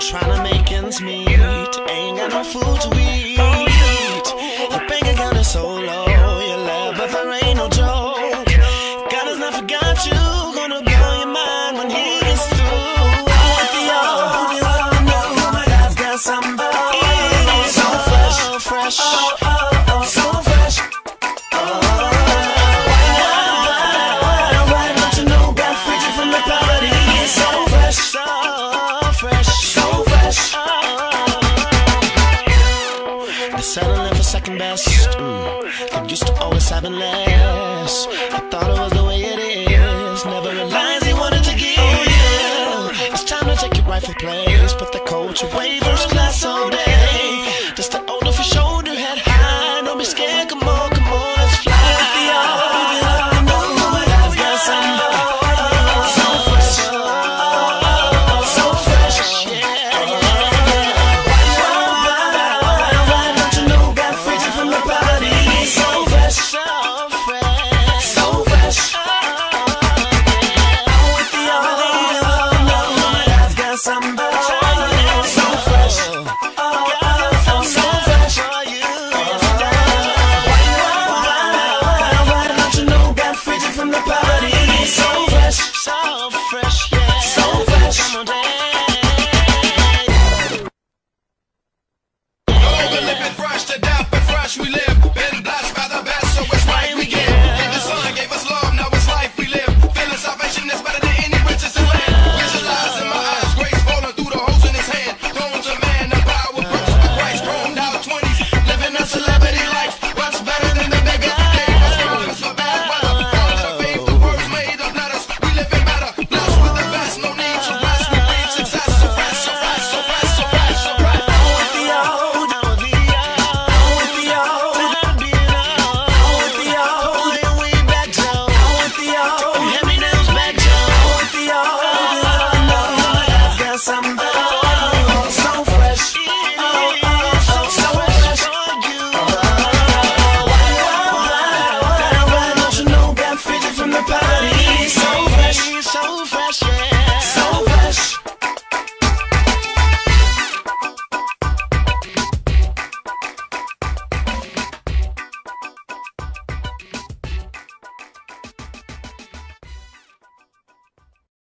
trying to make ends meet. Ain't got no food to eat. settling for second best. Mm. I used to always having less. I thought it was the way it is. Never realized he wanted to give. It's time to take your rightful place. Put the culture way first place.